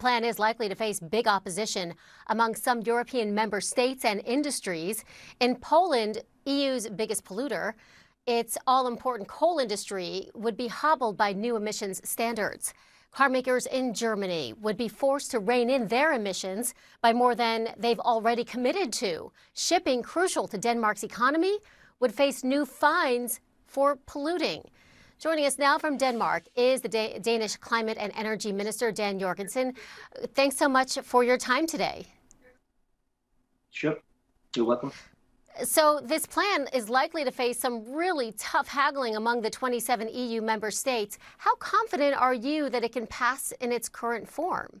plan is likely to face big opposition among some European member states and industries. In Poland, EU's biggest polluter, its all important coal industry would be hobbled by new emissions standards. Carmakers in Germany would be forced to rein in their emissions by more than they've already committed to. Shipping, crucial to Denmark's economy, would face new fines for polluting. Joining us now from Denmark is the da Danish Climate and Energy Minister, Dan Jørgensen. Thanks so much for your time today. Sure. You're welcome. So, this plan is likely to face some really tough haggling among the 27 EU member states. How confident are you that it can pass in its current form?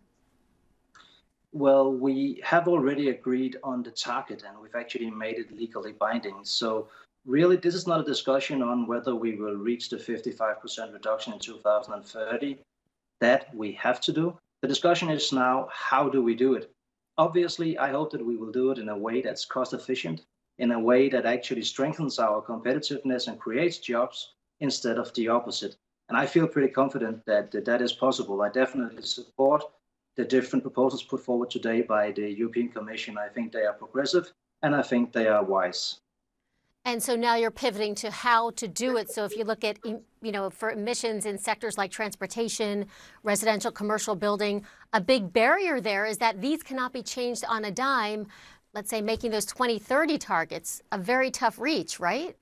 Well, we have already agreed on the target and we've actually made it legally binding. So, really, this is not a discussion on whether we will reach the 55% reduction in 2030. That we have to do. The discussion is now how do we do it? Obviously, I hope that we will do it in a way that's cost efficient in a way that actually strengthens our competitiveness and creates jobs instead of the opposite. And I feel pretty confident that that, is possible. I definitely support the different proposals put forward today by the European Commission. I think they are progressive and I think they are wise. And so now you're pivoting to how to do it. So if you look at, you know, for emissions in sectors like transportation, residential, commercial building, a big barrier there is that these cannot be changed on a dime let's say, making those 2030 targets a very tough reach, right?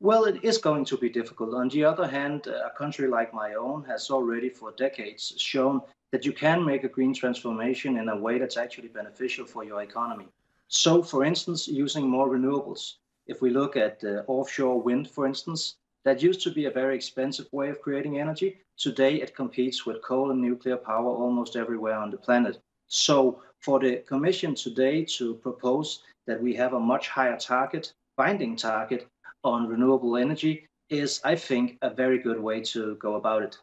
Well, it is going to be difficult. On the other hand, uh, a country like my own has already for decades shown that you can make a green transformation in a way that's actually beneficial for your economy. So, for instance, using more renewables. If we look at uh, offshore wind, for instance, that used to be a very expensive way of creating energy. Today, it competes with coal and nuclear power almost everywhere on the planet. So for the Commission today to propose that we have a much higher target, binding target on renewable energy is, I think, a very good way to go about it.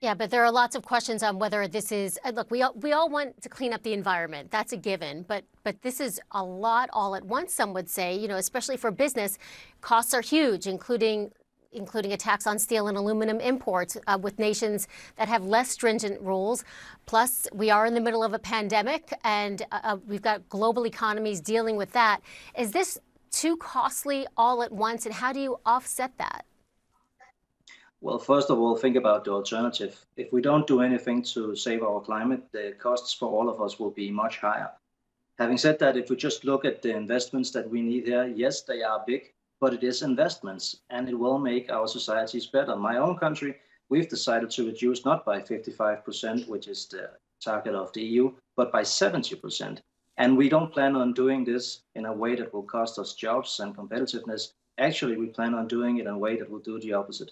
Yeah, but there are lots of questions on whether this is uh, look. We all, we all want to clean up the environment. That's a given. But but this is a lot all at once. Some would say, you know, especially for business, costs are huge, including including a tax on steel and aluminum imports uh, with nations that have less stringent rules. Plus, we are in the middle of a pandemic and uh, uh, we've got global economies dealing with that. Is this too costly all at once, and how do you offset that? Well, first of all, think about the alternative. If we don't do anything to save our climate, the costs for all of us will be much higher. Having said that, if we just look at the investments that we need here, yes, they are big, but it is investments and it will make our societies better. My own country, we've decided to reduce not by 55%, which is the target of the EU, but by 70%. And we don't plan on doing this in a way that will cost us jobs and competitiveness. Actually, we plan on doing it in a way that will do the opposite.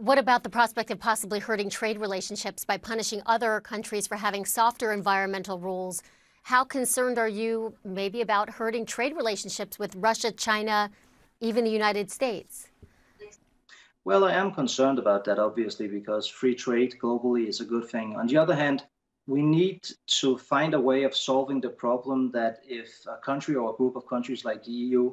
What about the prospect of possibly hurting trade relationships by punishing other countries for having softer environmental rules? How concerned are you maybe about hurting trade relationships with Russia, China, even the United States? Well, I am concerned about that, obviously, because free trade globally is a good thing. On the other hand, we need to find a way of solving the problem that if a country or a group of countries like the EU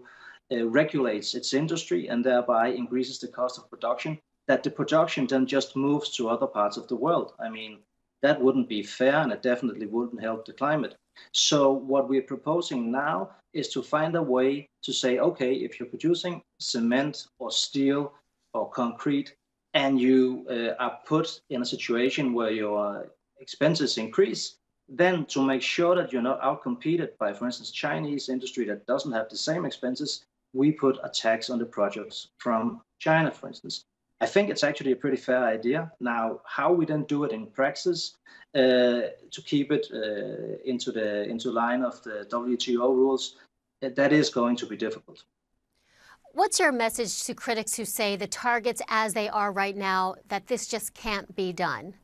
uh, regulates its industry and thereby increases the cost of production, that the production then just moves to other parts of the world. I mean, that wouldn't be fair and it definitely wouldn't help the climate. So what we're proposing now is to find a way to say, okay, if you're producing cement or steel or concrete and you uh, are put in a situation where your expenses increase, then to make sure that you're not outcompeted by, for instance, Chinese industry that doesn't have the same expenses, we put a tax on the products from China, for instance. I think it's actually a pretty fair idea. Now, how we then do it in practice uh, to keep it uh, into the into line of the WTO rules, uh, that is going to be difficult. What's your message to critics who say the targets as they are right now that this just can't be done?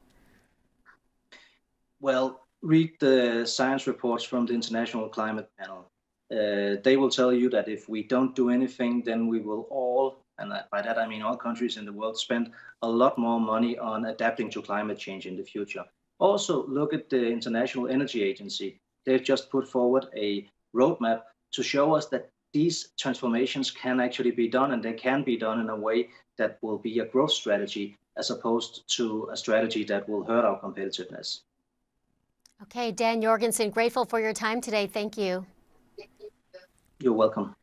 Well, read the science reports from the International Climate Panel. Uh, they will tell you that if we don't do anything, then we will all and by that I mean all countries in the world spend a lot more money on adapting to climate change in the future. Also, look at the International Energy Agency. They've just put forward a roadmap to show us that these transformations can actually be done and they can be done in a way that will be a growth strategy. as opposed to a strategy that will hurt our competitiveness. Okay, Dan Jørgensen, grateful for your time today. Thank you. You're welcome.